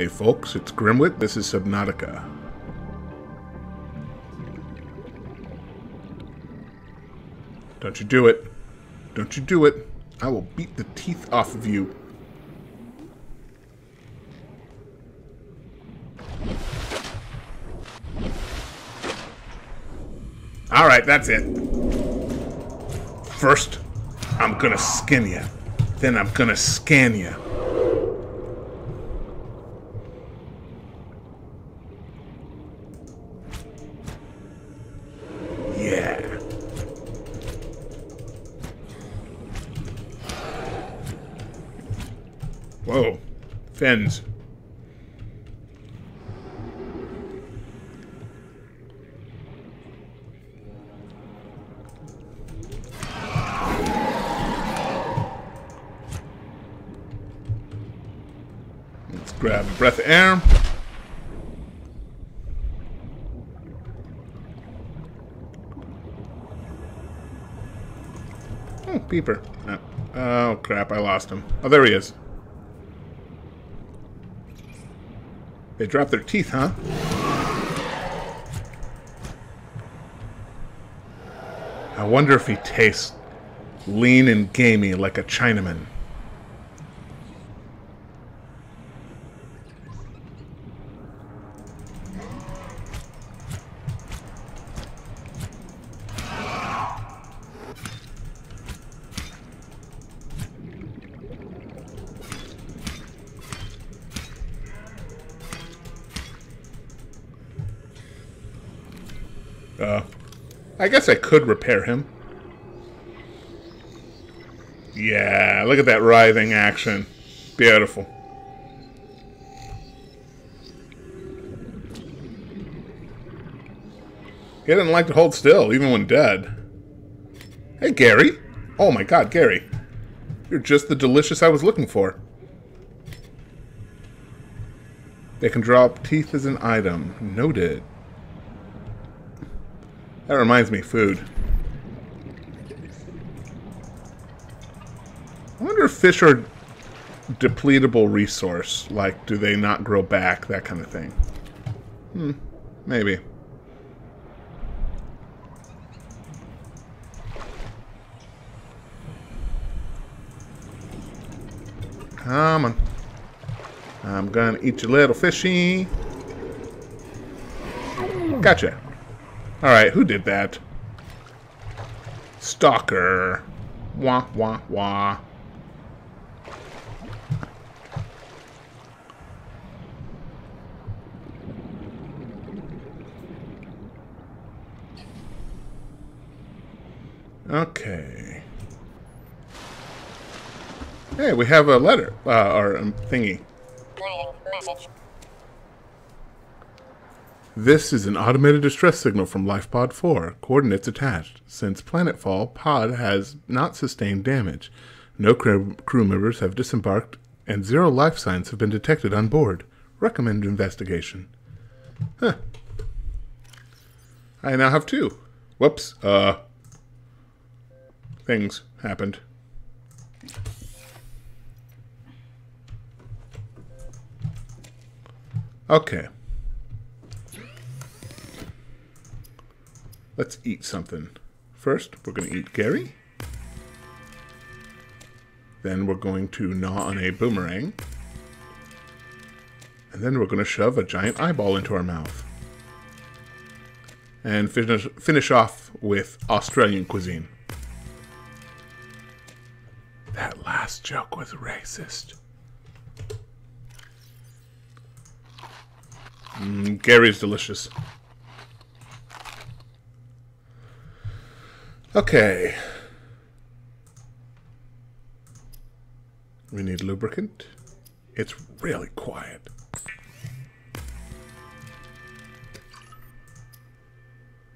Hey folks, it's Grimwit. This is Subnautica. Don't you do it. Don't you do it. I will beat the teeth off of you. Alright, that's it. First, I'm gonna skin you. Then I'm gonna scan you. Yeah. Whoa. Fins. Let's grab a breath of air. Oh, Peeper. Oh, oh, crap, I lost him. Oh, there he is. They dropped their teeth, huh? I wonder if he tastes lean and gamey like a Chinaman. I guess I could repair him. Yeah, look at that writhing action. Beautiful. He didn't like to hold still, even when dead. Hey, Gary. Oh my god, Gary. You're just the delicious I was looking for. They can drop teeth as an item. Noted. That reminds me, food. I wonder if fish are depletable resource. Like, do they not grow back? That kind of thing. Hmm. Maybe. Come on. I'm gonna eat your little fishy. Gotcha. Alright, who did that? Stalker. Wah, wah, wah. Okay. Hey, we have a letter, uh, or um, thingy. Message. This is an automated distress signal from LifePod 4. Coordinates attached. Since planetfall, pod has not sustained damage. No crew, members have disembarked, and zero life signs have been detected on board. Recommend investigation. Huh. I now have two. Whoops. Uh. Things happened. Okay. Let's eat something. First, we're going to eat Gary. Then we're going to gnaw on a boomerang. And then we're going to shove a giant eyeball into our mouth. And finish, finish off with Australian cuisine. That last joke was racist. Mm, Gary's delicious. Okay. We need lubricant. It's really quiet.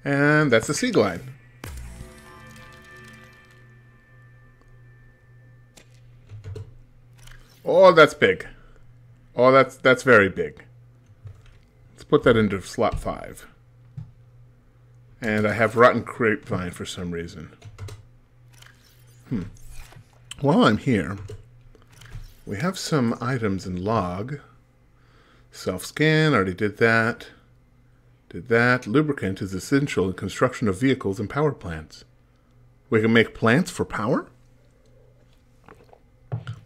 And that's the sea glide. Oh, that's big. Oh, that's that's very big. Let's put that into slot five. And I have rotten grapevine for some reason. Hmm. While I'm here, we have some items in log. Self scan, already did that. Did that. Lubricant is essential in construction of vehicles and power plants. We can make plants for power?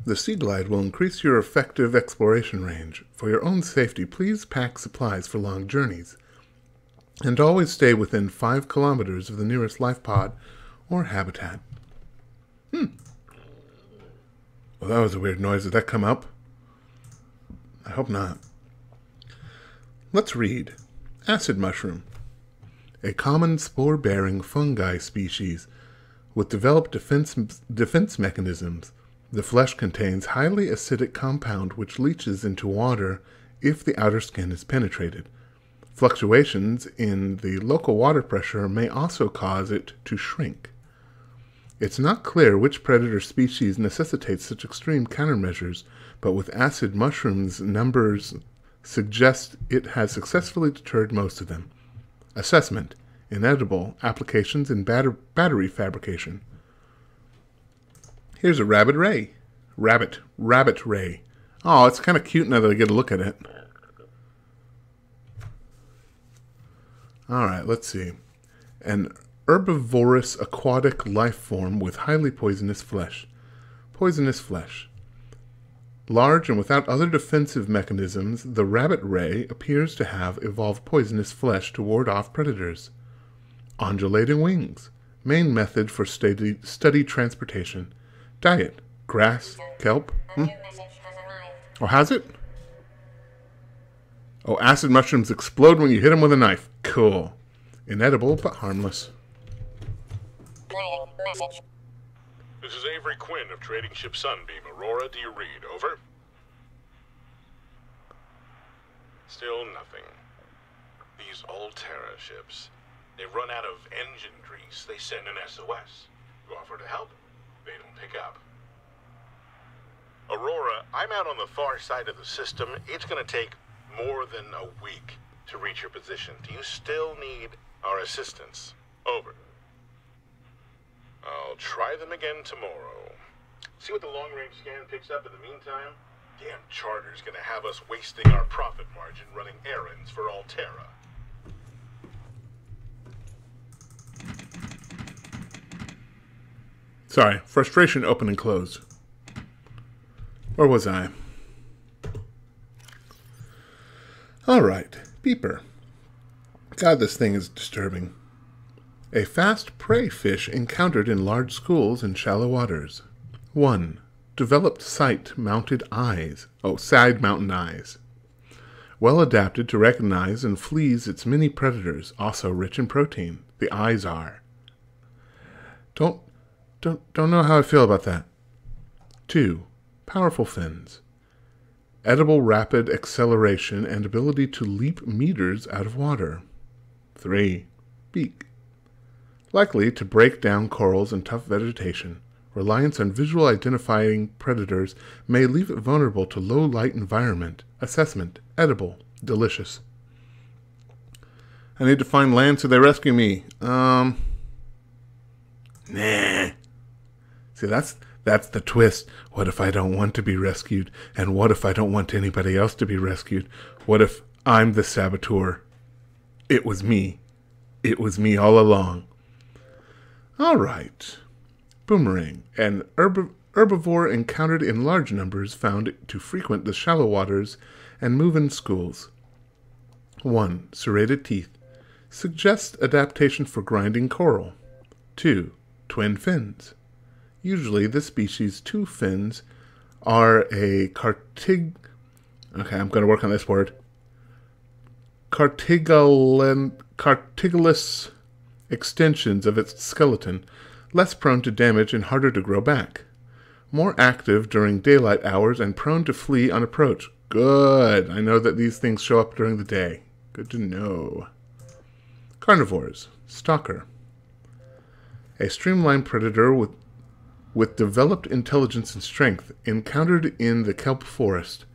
The Sea Glide will increase your effective exploration range. For your own safety, please pack supplies for long journeys. And always stay within 5 kilometers of the nearest life pod or habitat. Hmm. Well, that was a weird noise. Did that come up? I hope not. Let's read. Acid mushroom. A common spore bearing fungi species with developed defense, defense mechanisms. The flesh contains highly acidic compound which leaches into water if the outer skin is penetrated. Fluctuations in the local water pressure may also cause it to shrink. It's not clear which predator species necessitates such extreme countermeasures, but with acid mushrooms, numbers suggest it has successfully deterred most of them. Assessment Inedible applications in batter- battery fabrication. Here's a rabbit ray. Rabbit. Rabbit ray. Oh, it's kind of cute now that I get a look at it. All right, let's see. An herbivorous aquatic life form with highly poisonous flesh. Poisonous flesh. Large and without other defensive mechanisms, the rabbit ray appears to have evolved poisonous flesh to ward off predators. Undulating wings. Main method for steady, steady transportation. Diet. Grass. Kelp. Hmm? Oh, has it? Oh, acid mushrooms explode when you hit them with a knife. Cool. Inedible, but harmless. This is Avery Quinn of Trading Ship Sunbeam. Aurora, do you read? Over? Still nothing. These Alterra ships. They run out of engine grease. They send an SOS. You offer to help. They don't pick up. Aurora, I'm out on the far side of the system. It's gonna take more than a week to reach your position. Do you still need our assistance? Over. I'll try them again tomorrow. See what the long-range scan picks up in the meantime? Damn charter's gonna have us wasting our profit margin running errands for Alterra. Sorry, frustration open and close. Where was I? All right, peeper. God, this thing is disturbing. A fast prey fish encountered in large schools in shallow waters. 1. Developed sight mounted eyes. Oh, side mountain eyes. Well adapted to recognize and flees its many predators, also rich in protein. The eyes are. Don't don't don't know how I feel about that. 2. Powerful fins. Edible rapid acceleration and ability to leap meters out of water. 3. Beak likely to break down corals and tough vegetation. Reliance on visual identifying predators may leave it vulnerable to low light environment. Assessment edible, delicious. I need to find land so they rescue me. Um, nah. See, that's that's the twist. What if I don't want to be rescued? And what if I don't want anybody else to be rescued? What if I'm the saboteur? It was me. It was me all along. All right. Boomerang, an herb- herbivore encountered in large numbers found to frequent the shallow waters and move in schools. 1. Serrated teeth. Suggests adaptation for grinding coral. 2. Twin fins. Usually, this species' two fins are a cartig. Okay, I'm going to work on this word. Cartigalan, cartigalus extensions of its skeleton, less prone to damage and harder to grow back. More active during daylight hours and prone to flee on approach. Good. I know that these things show up during the day. Good to know. Carnivores. Stalker. A streamlined predator with, with developed intelligence and strength, encountered in the kelp forest,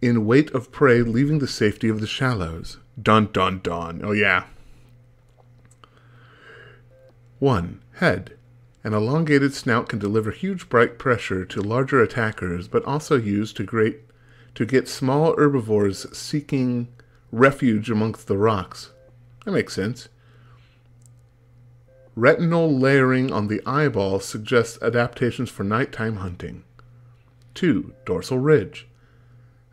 in weight of prey leaving the safety of the shallows. Dun dun dun. Oh, yeah. 1. Head. An elongated snout can deliver huge bright pressure to larger attackers, but also used to great to get small herbivores seeking refuge amongst the rocks. That makes sense. Retinal layering on the eyeball suggests adaptations for nighttime hunting. 2. Dorsal ridge.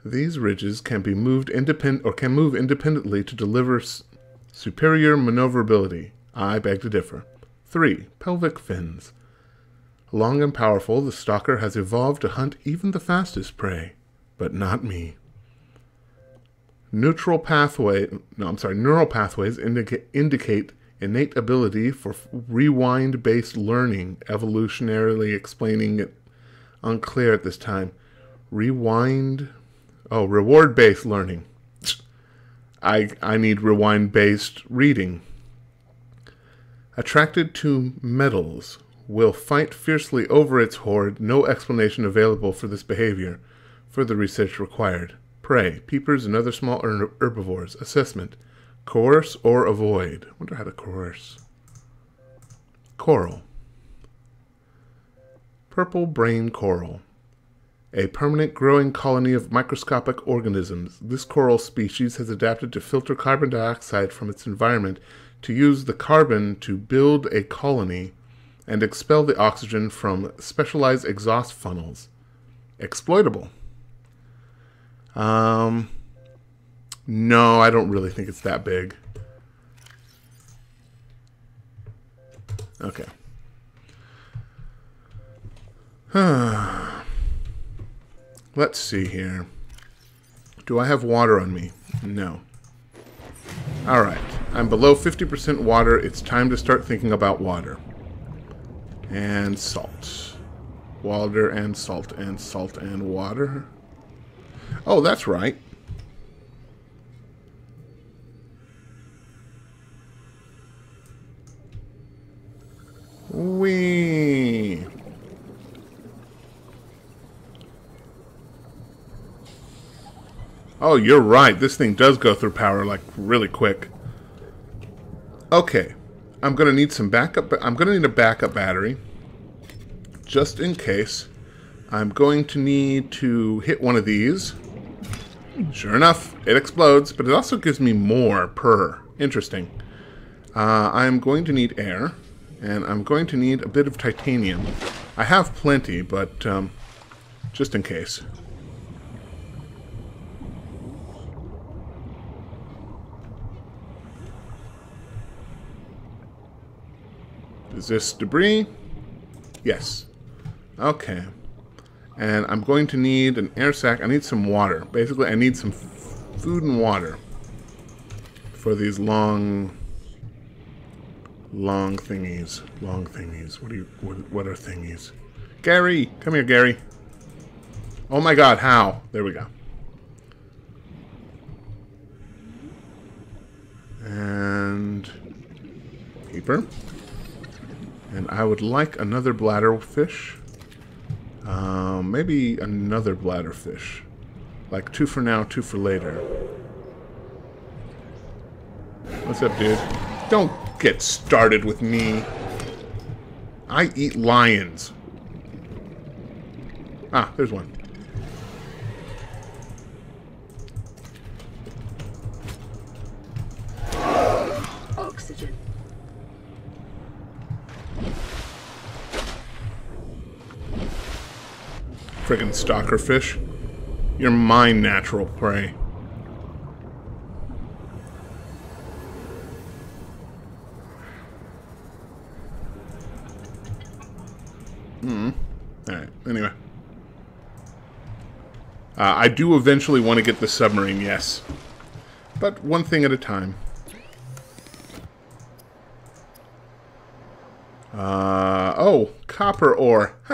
These ridges can be moved or can move independently to deliver superior maneuverability. I beg to differ. 3. Pelvic fins. Long and powerful, the stalker has evolved to hunt even the fastest prey, but not me. Neutral pathway, no, I'm sorry, neural pathways indica- indicate innate ability for rewind based learning, evolutionarily explaining it unclear at this time. Rewind, oh, reward based learning. I, I need rewind based reading. Attracted to metals, will fight fiercely over its hoard. No explanation available for this behavior. Further research required. Prey, peepers, and other small herbivores. Assessment. Coerce or avoid. wonder how to coerce. Coral. Purple brain coral. A permanent growing colony of microscopic organisms. This coral species has adapted to filter carbon dioxide from its environment to use the carbon to build a colony and expel the oxygen from specialized exhaust funnels. Exploitable. Um, no, I don't really think it's that big. Okay. Let's see here. Do I have water on me? No. All right. I'm below 50% water. It's time to start thinking about water. And salt. Water and salt and salt and water. Oh, that's right. Wee. Oh, you're right. This thing does go through power like really quick. Okay. I'm going to need some backup I'm going to need a backup battery just in case. I'm going to need to hit one of these. Sure enough, it explodes, but it also gives me more per. Interesting. Uh, I'm going to need air, and I'm going to need a bit of titanium. I have plenty, but um, just in case. Is this debris? Yes. Okay. And I'm going to need an air sac. I need some water. Basically, I need some food and water for these long, long thingies. Long thingies. What do you? What, what are thingies? Gary, come here, Gary. Oh my God! How? There we go. And keeper. And I would like another bladder fish. Um, maybe another bladder fish. Like two for now, two for later. What's up, dude? Don't get started with me. I eat lions. Ah, there's one. Oxygen. Friggin' stalker fish. You're my natural prey. Hmm. Alright, anyway. Uh, I do eventually want to get the submarine, yes. But one thing at a time. Uh, oh, copper ore.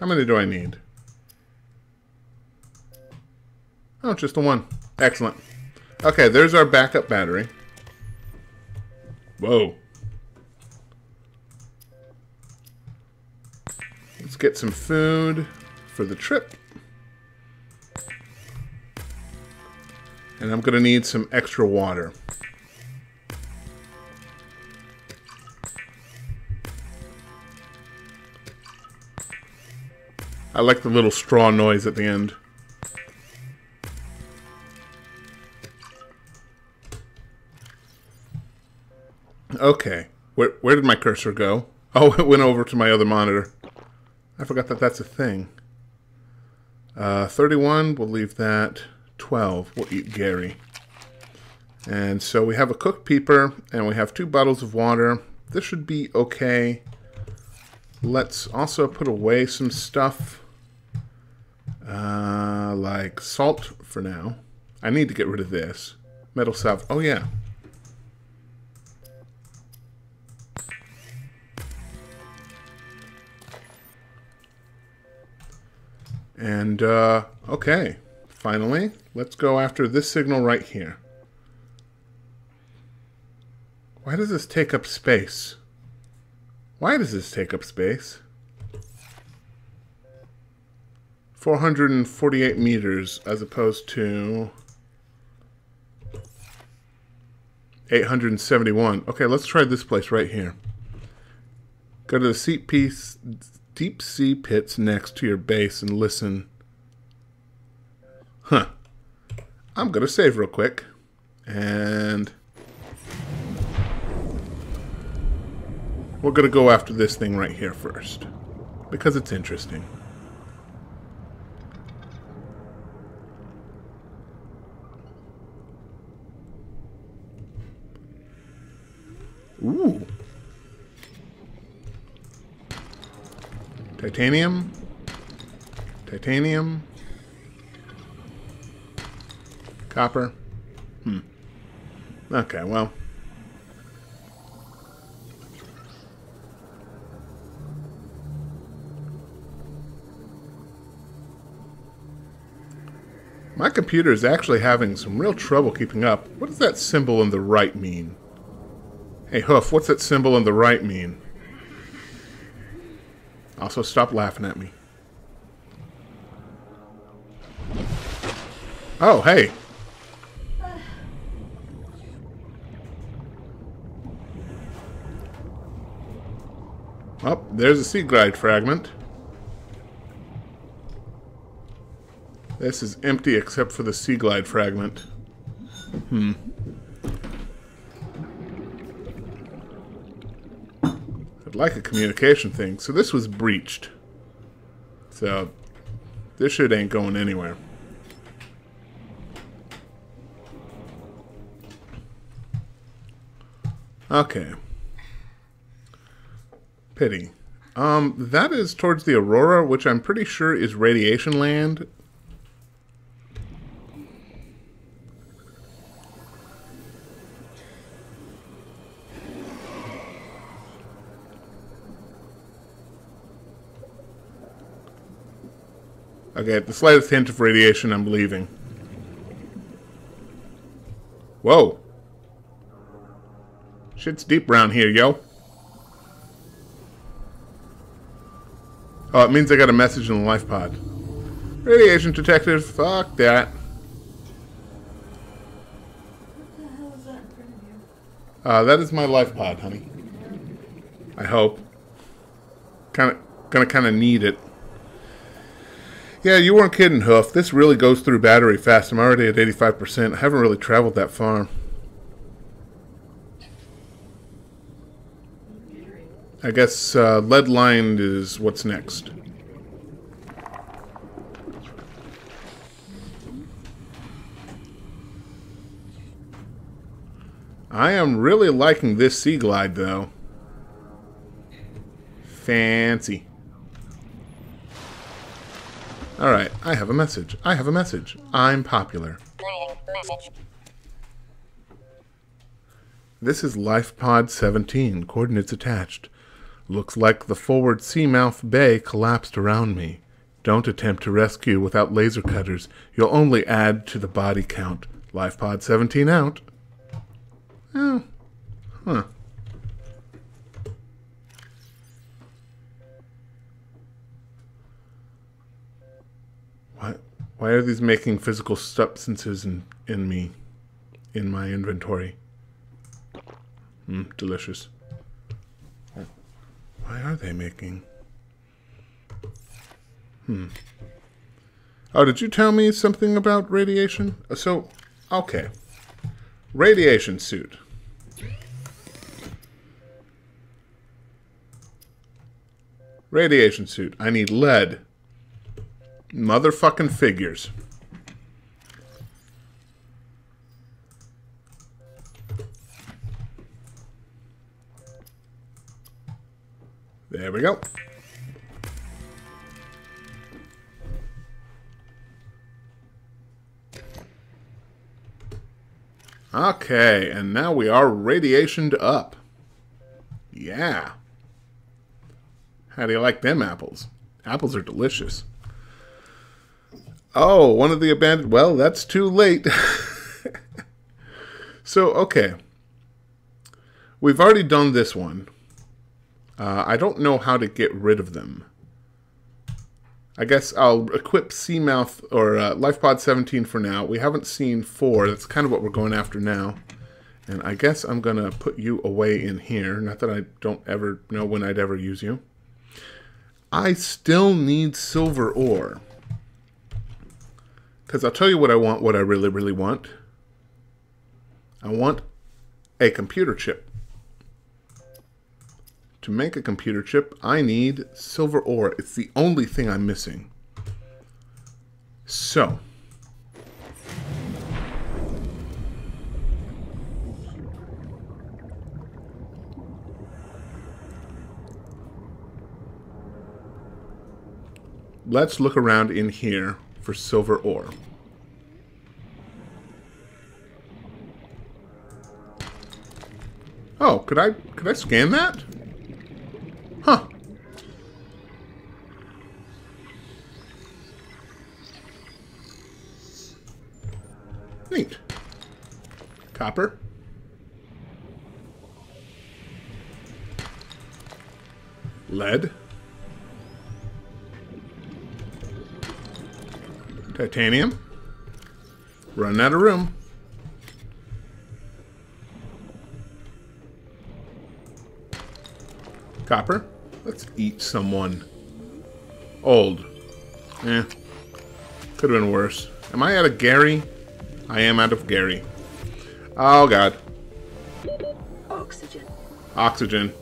How many do I need? Oh, just the one. Excellent. Okay, there's our backup battery. Whoa. Get some food for the trip. And I'm going to need some extra water. I like the little straw noise at the end. Okay. Where, where did my cursor go? Oh, it went over to my other monitor. I forgot that that's a thing. Uh, 31, we'll leave that. 12, we'll eat Gary. And so we have a cooked peeper, and we have two bottles of water. This should be okay. Let's also put away some stuff. Uh, like salt for now. I need to get rid of this. Metal salve. Oh, yeah. And, uh, okay. Finally, let's go after this signal right here. Why does this take up space? Why does this take up space? 448 meters as opposed to 871. Okay, let's try this place right here. Go to the seat piece deep sea pits next to your base and listen. Huh. I'm going to save real quick. And... We're going to go after this thing right here first. Because it's interesting. Ooh. Titanium. Titanium. Copper. Hmm. Okay, well. My computer is actually having some real trouble keeping up. What does that symbol on the right mean? Hey, Hoof, what's that symbol on the right mean? Also, stop laughing at me. Oh, hey. Oh, there's a sea glide fragment. This is empty except for the sea glide fragment. Hmm. Like a communication thing. So this was breached. So this shit ain't going anywhere. Okay. Pity. Um, that is towards the Aurora, which I'm pretty sure is radiation land. Okay, the slightest hint of radiation, I'm leaving. Whoa. Shit's deep around here, yo. Oh, it means I got a message in the life pod. Radiation detected. Fuck that. What the hell is that in front of you? Uh, that is my life pod, honey. I hope. Kind of, gonna kind of need it. Yeah, you weren't kidding, Hoof. This really goes through battery fast. I'm already at 85%. I haven't really traveled that far. I guess uh, lead lined is what's next. I am really liking this Sea Glide, though. Fancy. Alright, I have a message. I have a message. I'm popular. This is LifePod 17, coordinates attached. Looks like the forward Seamoth Bay collapsed around me. Don't attempt to rescue without laser cutters. You'll only add to the body count. LifePod 17 out. Oh. Huh. Why are these making physical substances in, in me, in my inventory? Mmm, delicious. Why are they making? Hmm. Oh, did you tell me something about radiation? Uh, So, okay. Radiation suit. Radiation suit. I need lead. Motherfucking figures. There we go. Okay, and now we are radiationed up. Yeah. How do you like them apples? Apples are delicious. Oh, one of the abandoned. Well, that's too late. so, okay. We've already done this one. Uh, I don't know how to get rid of them. I guess I'll equip Seamoth or uh, LifePod 17 for now. We haven't seen 4. That's kind of what we're going after now. And I guess I'm going to put you away in here. Not that I don't ever know when I'd ever use you. I still need silver ore. Because I'll tell you what I want, what I really, really want. I want a computer chip. To make a computer chip, I need silver ore. It's the only thing I'm missing. So. Let's look around in here for silver ore. Oh, could I could I scan that? Huh. Neat. Copper. Lead. Titanium. Running out of room. Copper. Let's eat someone. Old. Eh. Could have been worse. Am I out of Gary? I am out of Gary. Oh, God. Oxygen. Oxygen.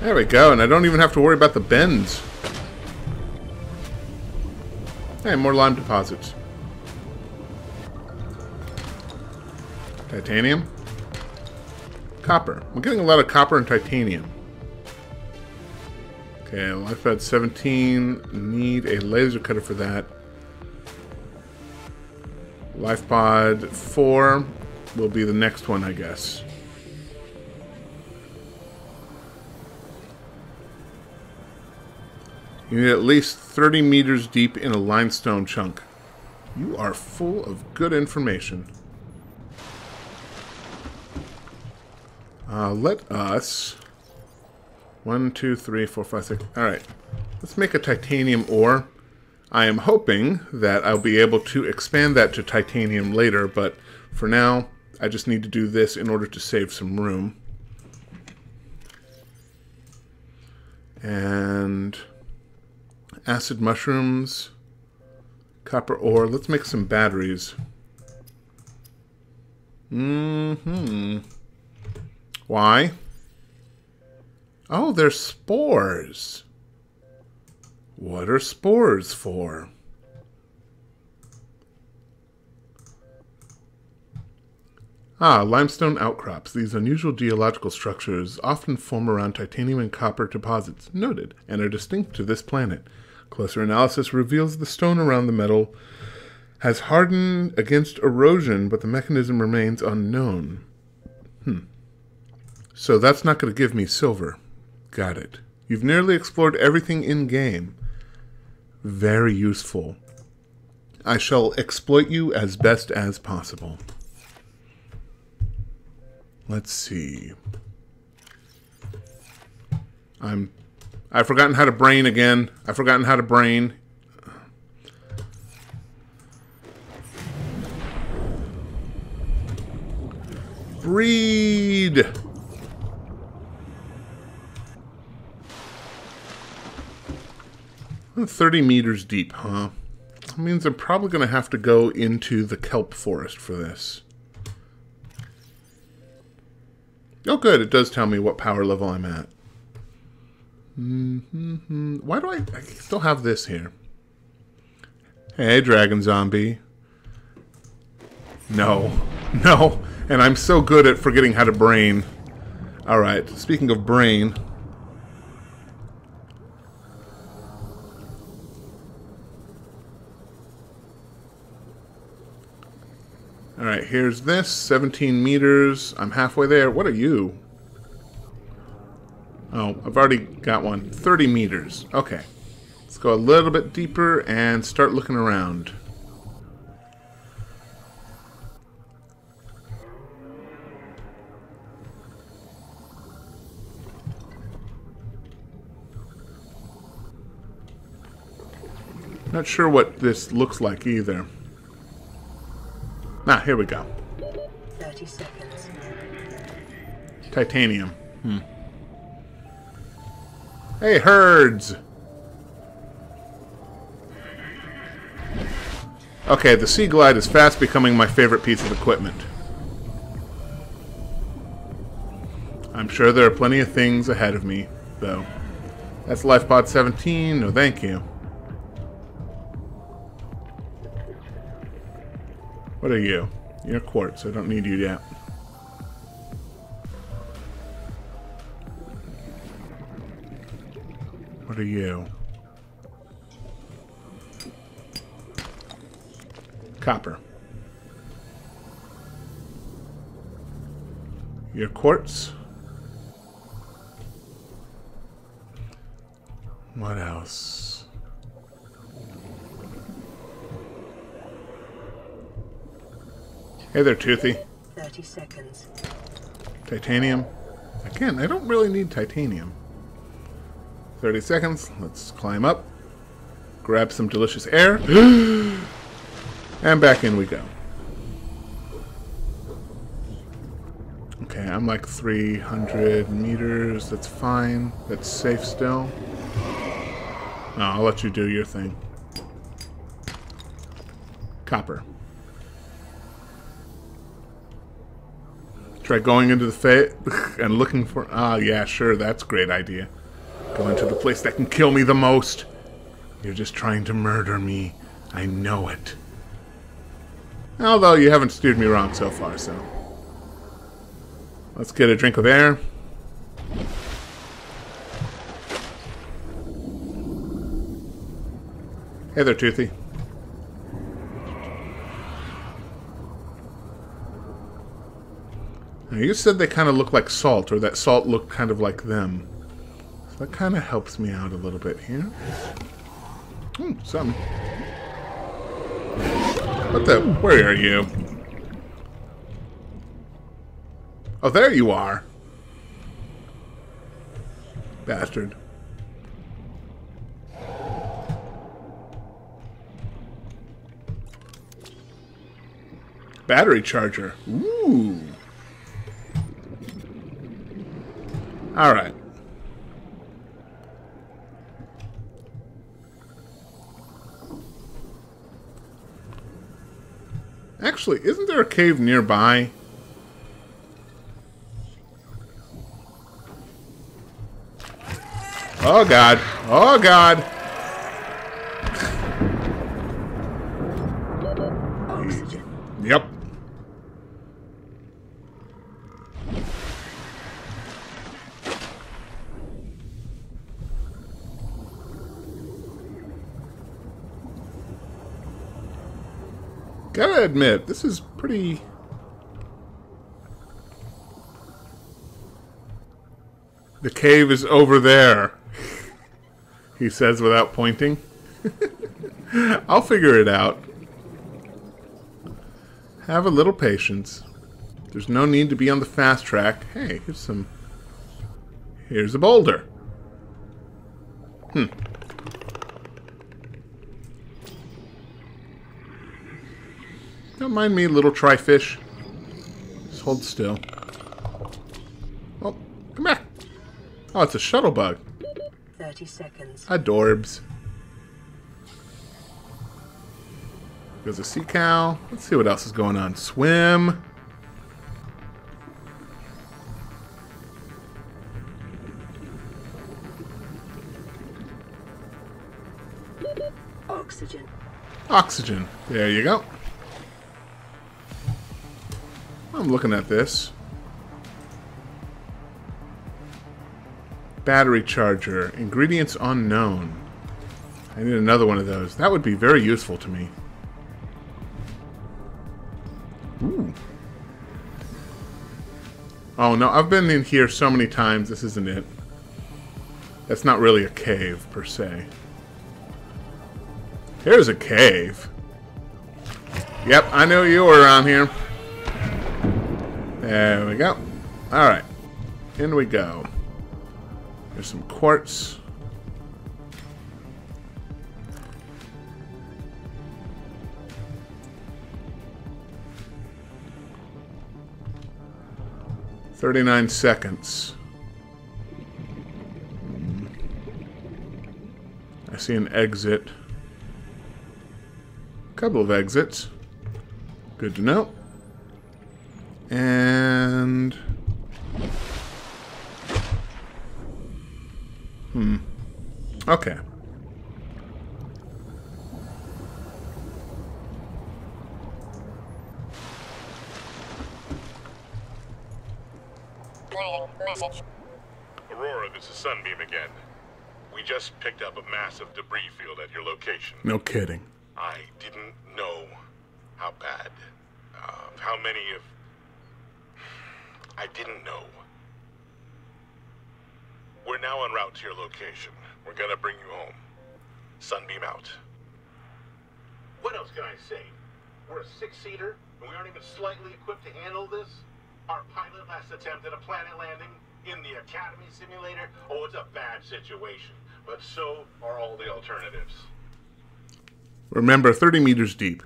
There we go, and I don't even have to worry about the bends. Hey, more lime deposits. Titanium. Copper. I'm getting a lot of copper and titanium. Okay, LifePod 17. Need a laser cutter for that. Life pod 4 will be the next one, I guess. You need at least 30 meters deep in a limestone chunk. You are full of good information. Uh, let us... One, two, three, four, five, six... Alright. Let's make a titanium ore. I am hoping that I'll be able to expand that to titanium later, but for now, I just need to do this in order to save some room. And acid mushrooms, copper ore. Let's make some batteries. Mm-hmm. Why? Oh, they're spores. What are spores for? Ah, limestone outcrops. These unusual geological structures often form around titanium and copper deposits, noted, and are distinct to this planet. Closer analysis reveals the stone around the metal has hardened against erosion, but the mechanism remains unknown. Hmm. So that's not going to give me silver. Got it. You've nearly explored everything in game. Very useful. I shall exploit you as best as possible. Let's see. I'm I've forgotten how to brain again. I've forgotten how to brain. Breed. 30 meters deep, huh? That means I'm probably going to have to go into the kelp forest for this. Oh, good. It does tell me what power level I'm at. Mm -hmm. Why do I... I still have this here. Hey, Dragon Zombie. No. No. And I'm so good at forgetting how to brain. Alright, speaking of brain... Alright, here's this. 17 meters. I'm halfway there. What are you? Oh, I've already got one. 30 meters. Okay. Let's go a little bit deeper and start looking around. Not sure what this looks like either. Ah, here we go. 30 seconds. Titanium. Hmm. Hey, herds! Okay, the Sea Glide is fast becoming my favorite piece of equipment. I'm sure there are plenty of things ahead of me, though. That's LifePod 17. No, thank you. What are you? You're quartz. I don't need you yet. What are you? Copper. Your quartz. What else? Hey there, Toothy. 30 seconds. Titanium. Again, I don't really need titanium. 30 seconds. Let's climb up. Grab some delicious air. and back in we go. Okay, I'm like 300 meters. That's fine. That's safe still. Oh, I'll let you do your thing. Copper. Try going into the fa and looking for... Ah, yeah, sure, that's great idea. Go into the place that can kill me the most. You're just trying to murder me. I know it. Although you haven't steered me wrong so far, so... Let's get a drink of air. Hey there, Toothy. Now, you said they kind of look like salt, or that salt looked kind of like them. That kind of helps me out a little bit here. Hmm, something. What the? Where are you? Oh, there you are. Bastard. Battery charger. Ooh. Alright. Actually, isn't there a cave nearby? Oh god. Oh god. Oxygen. Yep. Gotta admit, this is pretty... The cave is over there, he says without pointing. I'll figure it out. Have a little patience. There's no need to be on the fast track. Hey, here's some... Here's a boulder. Hmm. Don't mind me, little try-fish. Just hold still. Oh, come back. Oh, it's a shuttle bug. 30 seconds. Adorbs. There's a sea cow. Let's see what else is going on. Swim. Oxygen. Oxygen. There you go. I'm looking at this. Battery charger. Ingredients unknown. I need another one of those. That would be very useful to me. Ooh. Oh no, I've been in here so many times. This isn't it. That's not really a cave, per se. Here's a cave. Yep, I knew you were around here. There we go. Alright. In we go. There's some quartz. Thirty-nine seconds. I see an exit. Couple of exits. Good to know. And... Hmm. Okay. Message. Aurora, this is Sunbeam again. We just picked up a massive debris field at your location. No kidding. I didn't know how bad, uh, how many of. I didn't know. We're now en route to your location. We're gonna bring you home. Sunbeam out. What else can I say? We're a six-seater, and we aren't even slightly equipped to handle this. Our pilot last attempted a planet landing in the Academy simulator. Oh, it's a bad situation, but so are all the alternatives. Remember, 30 meters deep.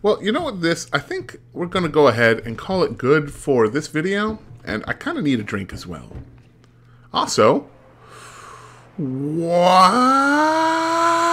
Well, you know what this, I think we're going to go ahead and call it good for this video, and I kind of need a drink as well. Also, what?